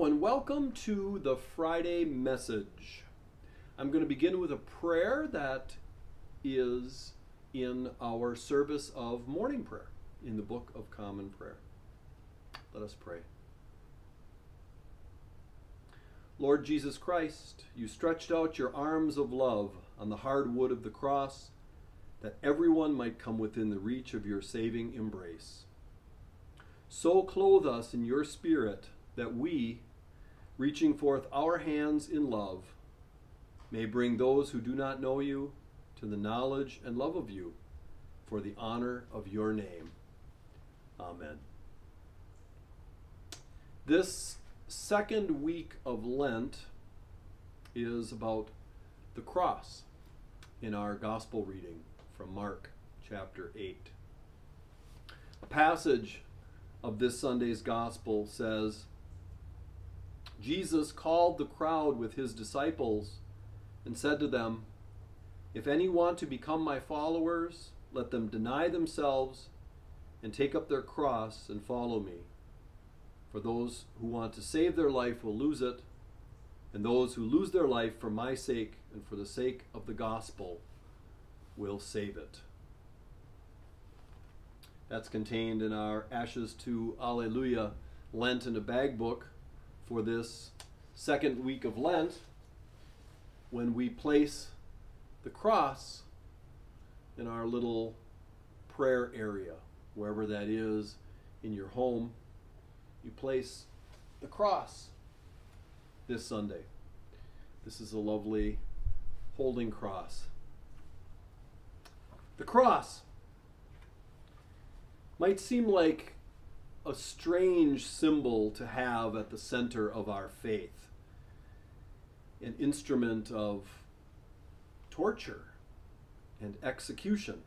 And welcome to the Friday message. I'm going to begin with a prayer that is in our service of morning prayer in the Book of Common Prayer. Let us pray. Lord Jesus Christ, you stretched out your arms of love on the hard wood of the cross that everyone might come within the reach of your saving embrace. So clothe us in your spirit that we, reaching forth our hands in love, may bring those who do not know you to the knowledge and love of you for the honor of your name. Amen. This second week of Lent is about the cross in our gospel reading from Mark chapter 8. A passage of this Sunday's gospel says Jesus called the crowd with his disciples and said to them, If any want to become my followers, let them deny themselves and take up their cross and follow me. For those who want to save their life will lose it, and those who lose their life for my sake and for the sake of the gospel will save it. That's contained in our Ashes to Alleluia Lent in a Bag book for this second week of Lent when we place the cross in our little prayer area, wherever that is in your home. You place the cross this Sunday. This is a lovely holding cross. The cross might seem like a strange symbol to have at the center of our faith, an instrument of torture and execution.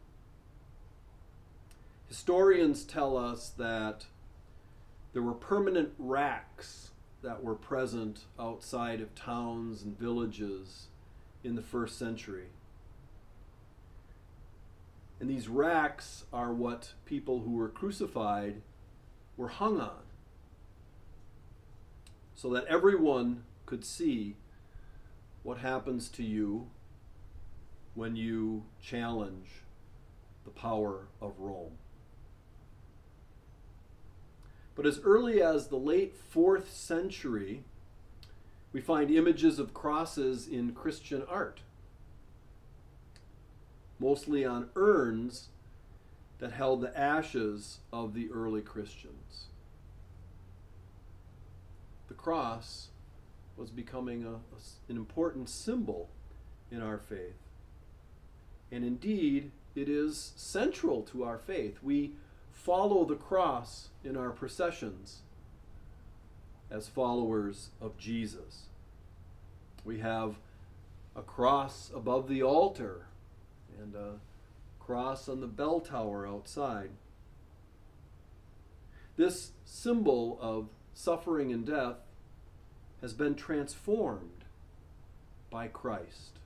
Historians tell us that there were permanent racks that were present outside of towns and villages in the first century. And these racks are what people who were crucified were hung on, so that everyone could see what happens to you when you challenge the power of Rome. But as early as the late fourth century, we find images of crosses in Christian art, mostly on urns that held the ashes of the early Christians. The cross was becoming a, an important symbol in our faith. And indeed, it is central to our faith. We follow the cross in our processions as followers of Jesus. We have a cross above the altar and a cross on the bell tower outside. This symbol of suffering and death has been transformed by Christ.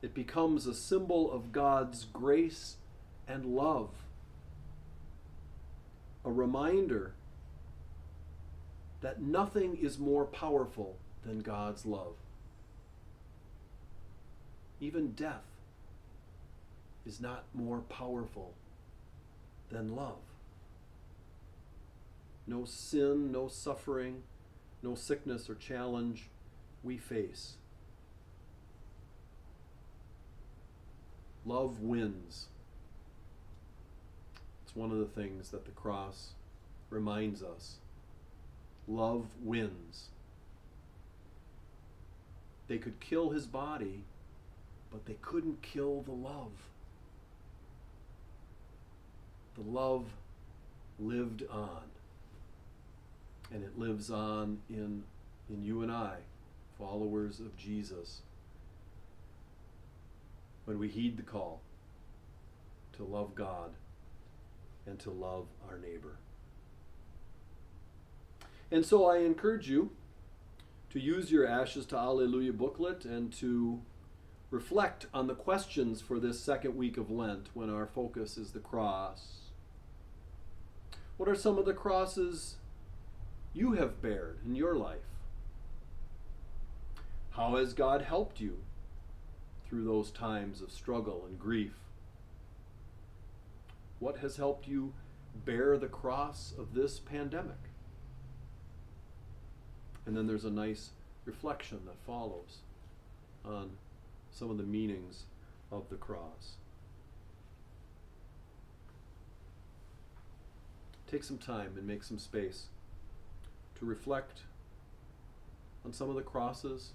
It becomes a symbol of God's grace and love, a reminder that nothing is more powerful than God's love. Even death is not more powerful than love. No sin, no suffering, no sickness or challenge we face. Love wins. It's one of the things that the cross reminds us. Love wins. They could kill his body, but they couldn't kill the love. The love lived on. And it lives on in, in you and I, followers of Jesus, when we heed the call to love God and to love our neighbor. And so I encourage you to use your Ashes to Alleluia booklet and to reflect on the questions for this second week of Lent when our focus is the cross. What are some of the crosses you have bared in your life? How has God helped you through those times of struggle and grief? What has helped you bear the cross of this pandemic? And then there's a nice reflection that follows on some of the meanings of the cross. Take some time and make some space to reflect on some of the crosses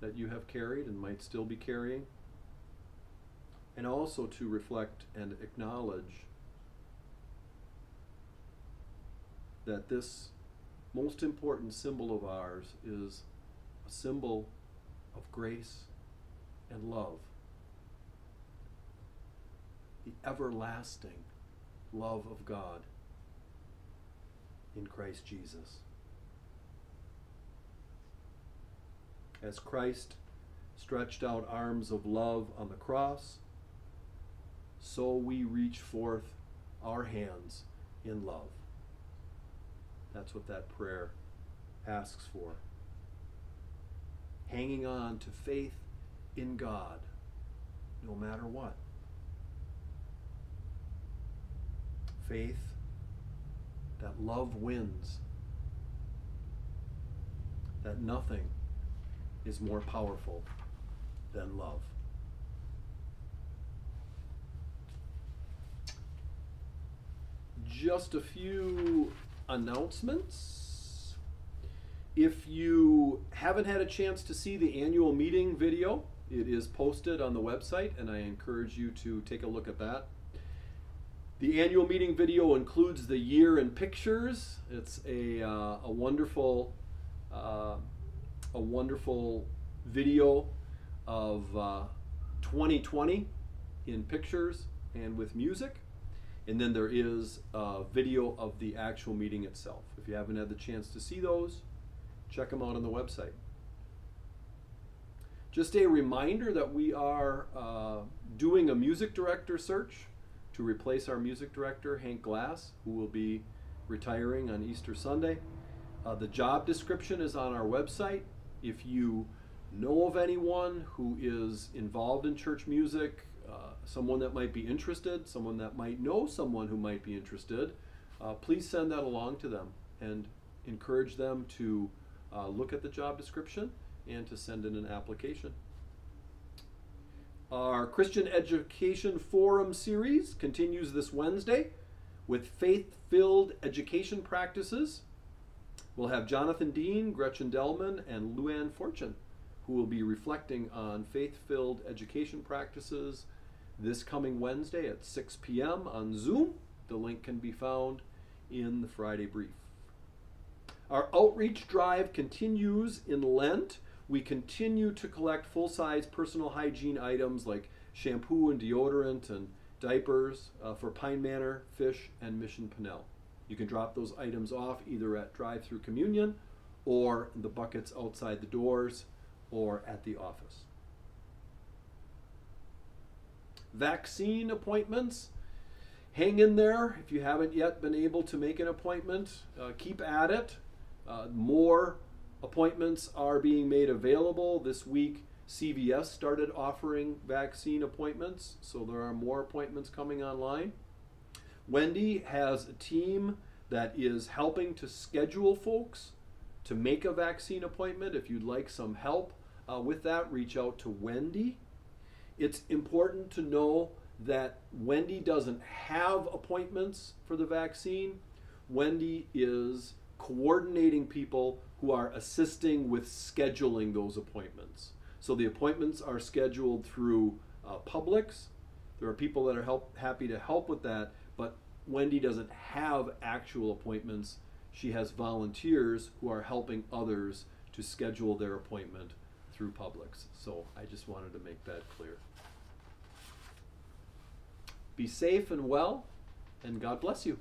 that you have carried and might still be carrying, and also to reflect and acknowledge that this most important symbol of ours is a symbol of grace and love. The everlasting love of God in Christ Jesus. As Christ stretched out arms of love on the cross, so we reach forth our hands in love. That's what that prayer asks for. Hanging on to faith in God no matter what. Faith that love wins, that nothing is more powerful than love. Just a few announcements. If you haven't had a chance to see the annual meeting video, it is posted on the website, and I encourage you to take a look at that. The annual meeting video includes the year in pictures. It's a, uh, a wonderful, uh, a wonderful video of uh, 2020 in pictures and with music. And then there is a video of the actual meeting itself. If you haven't had the chance to see those, check them out on the website. Just a reminder that we are uh, doing a music director search to replace our music director, Hank Glass, who will be retiring on Easter Sunday. Uh, the job description is on our website. If you know of anyone who is involved in church music, uh, someone that might be interested, someone that might know someone who might be interested, uh, please send that along to them and encourage them to uh, look at the job description and to send in an application. Our Christian Education Forum series continues this Wednesday with faith filled education practices. We'll have Jonathan Dean, Gretchen Delman, and Luann Fortune who will be reflecting on faith filled education practices this coming Wednesday at 6 p.m. on Zoom. The link can be found in the Friday brief. Our outreach drive continues in Lent. We continue to collect full size personal hygiene items like shampoo and deodorant and diapers uh, for Pine Manor, Fish, and Mission Peniel. You can drop those items off either at drive through communion or the buckets outside the doors or at the office. Vaccine appointments. Hang in there if you haven't yet been able to make an appointment. Uh, keep at it. Uh, more appointments are being made available. This week, CVS started offering vaccine appointments, so there are more appointments coming online. Wendy has a team that is helping to schedule folks to make a vaccine appointment. If you'd like some help uh, with that, reach out to Wendy. It's important to know that Wendy doesn't have appointments for the vaccine. Wendy is coordinating people who are assisting with scheduling those appointments. So the appointments are scheduled through uh, Publix. There are people that are help, happy to help with that, but Wendy doesn't have actual appointments. She has volunteers who are helping others to schedule their appointment through Publix. So I just wanted to make that clear. Be safe and well, and God bless you.